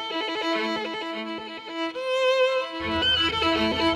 Thank you.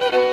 you